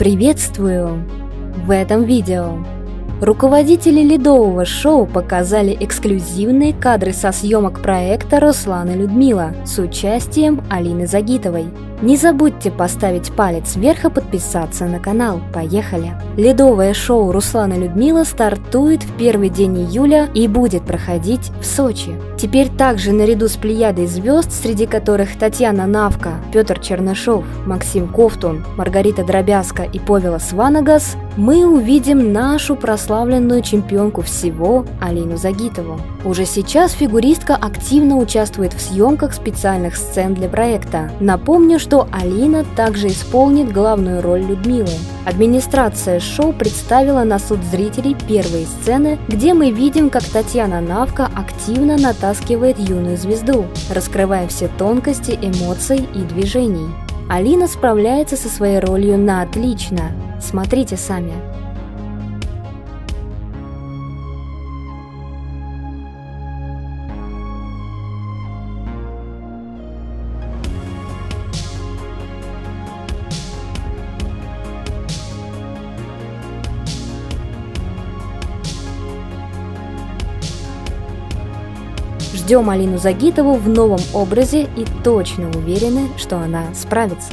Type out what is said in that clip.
Приветствую! В этом видео руководители ледового шоу показали эксклюзивные кадры со съемок проекта «Руслан и Людмила» с участием Алины Загитовой. Не забудьте поставить палец вверх и подписаться на канал. Поехали! Ледовое шоу «Руслан и Людмила» стартует в первый день июля и будет проходить в Сочи. Теперь также наряду с плеядой звезд, среди которых Татьяна Навка, Петр Чернышов, Максим Ковтун, Маргарита Дробязка и Повелос Ванагас, мы увидим нашу прославленную чемпионку всего Алину Загитову. Уже сейчас фигуристка активно участвует в съемках специальных сцен для проекта. Напомню, что Алина также исполнит главную роль Людмилы. Администрация шоу представила на суд зрителей первые сцены, где мы видим, как Татьяна Навка активно натаскивает юную звезду, раскрывая все тонкости эмоций и движений. Алина справляется со своей ролью на отлично. Смотрите сами. Ждем Алину Загитову в новом образе и точно уверены, что она справится.